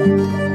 Música